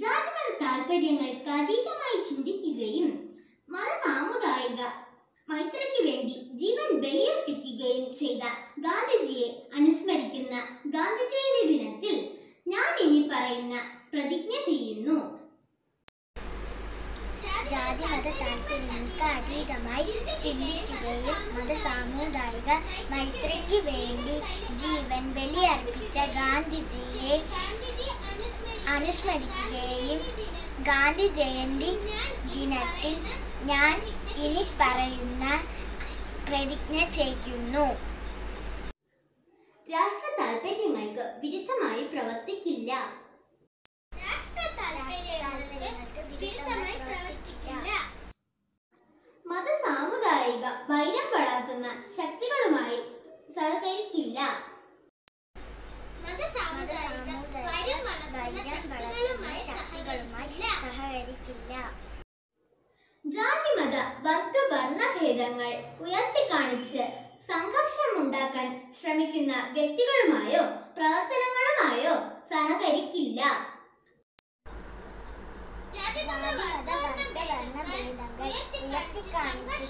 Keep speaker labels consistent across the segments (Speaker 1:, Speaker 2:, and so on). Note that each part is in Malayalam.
Speaker 1: ജാതിമത താല്പര്യങ്ങൾക്ക് അതീതമായി ചിന്തിക്കുകയും മത സാമുദായിക മൈത്രിക്ക് വേണ്ടി ജീവൻ ബലിയർപ്പിക്കുകയും ചെയ്ത ഗാന്ധിജിയെ അനുസ്മരിക്കുന്ന ഗാന്ധി ജയന്തി ദിനത്തിൽ ഞാൻ ഇനി പറയുന്ന പ്രതിജ്ഞ ചെയ്യുന്നു.
Speaker 2: ജാതി മത താല്പര്യങ്ങൾക്ക് അതീതമായി ചിന്തിക്കുകയും മത സാമുദായിക മൈത്രിക്ക് വേണ്ടി ജീവൻ ബലിയർപ്പിച്ച ഗാന്ധിജിയെ അനുസ്മരിക്കുകയും ഗാന്ധി ജയന്തി ദിനത്തിൽ ഞാൻ ഇനി പറയുന്ന പ്രതിജ്ഞ ചെയ്യുന്നു.
Speaker 1: രാഷ്ട്ര താല്പര്യങ്ങൾക്ക് വിരുദ്ധമായി പ്രവർത്തിക്കില്ല. മത സാമുദായിക വൈരം വളർത്തുന്ന ശക്തികളുമായി സഹകരിക്കില്ല
Speaker 2: മത സാമുദായിക വൈരം വളർത്തുന്ന ശക്തികളുമായി സഹകരിക്കില്ല
Speaker 1: ജാതിമത വർഗ വർണ ഭേദങ്ങൾ ഉയർത്തിക്കാണിച്ച് സംഘർഷമുണ്ടാക്കാൻ ശ്രമിക്കുന്ന വ്യക്തികളുമായോ പ്രവർത്തനങ്ങളുമായോ സഹകരിക്കില്ല.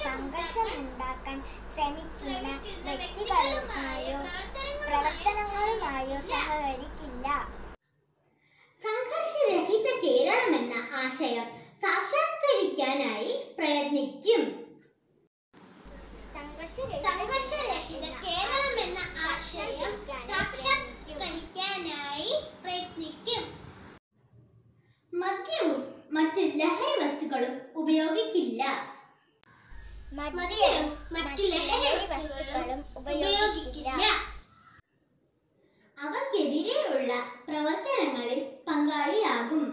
Speaker 2: സംഘർഷമുണ്ടാക്കാൻ ശ്രമിക്കുന്ന വ്യക്തികളുമായോ പ്രവർത്തനങ്ങളുമായോ സഹകരിക്കില്ല.
Speaker 1: സംഘർഷരഹിത കേരളം എന്ന ആശയം സാക്ഷാത്കരിക്കാനായി പ്രയത്നിക്കും
Speaker 2: സംഘർഷരഹിത കേരളം എന്ന ആശയം സാക്ഷാത്കരിക്കാനായി പ്രയത്നിക്കും.
Speaker 1: മദ്യവും മറ്റു ലഹരി വസ്തുക്കളും ഉപയോഗിക്കില്ല.
Speaker 2: മദ്യവും മറ്റു ലഹരി വസ്തുക്കളും ഉപയോഗിക്കില്ല.
Speaker 1: അവക്കെതിരെയുള്ള പ്രവർത്തനങ്ങളിൽ പങ്കാളിയാകും.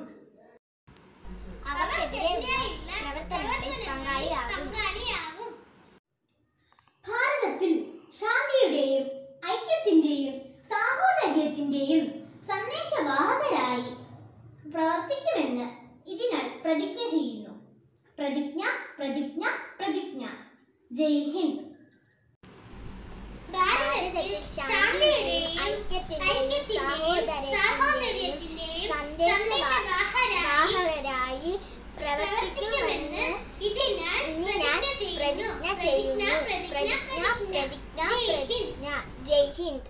Speaker 2: അവർക്കെതിരെയുള്ള പ്രവർത്തനങ്ങളിൽ പങ്കാളിയാകും
Speaker 1: ഭാരതത്തിൽ ശാന്തിയുടെയും ഐക്യത്തിന്റെയും സാഹോദര്യത്തിന്റെയും സന്ദേശവാഹകരായി പ്രവർത്തിക്കുമെന്ന് ഇതിനാൽ പ്രതിജ്ഞ ചെയ്യുന്നു. പ്രതിജ്ഞ പ്രതിജ്ഞ പ്രതിജ്ഞ. ജയ് ഹിന്ദ്.
Speaker 2: ശാന്തിയുടെയും ഐക്യത്തിന്റെയും സാഹോദര്യത്തിന്റെയും സന്ദേശവാഹകരായി പ്രവർത്തിക്കുമെന്ന് ഇതിനാൽ പ്രതിജ്ഞ ചെയ്യുന്നു. പ്രതിജ്ഞ പ്രതിജ്ഞ പ്രതിജ്ഞ ജയ് ഹിന്ദ്.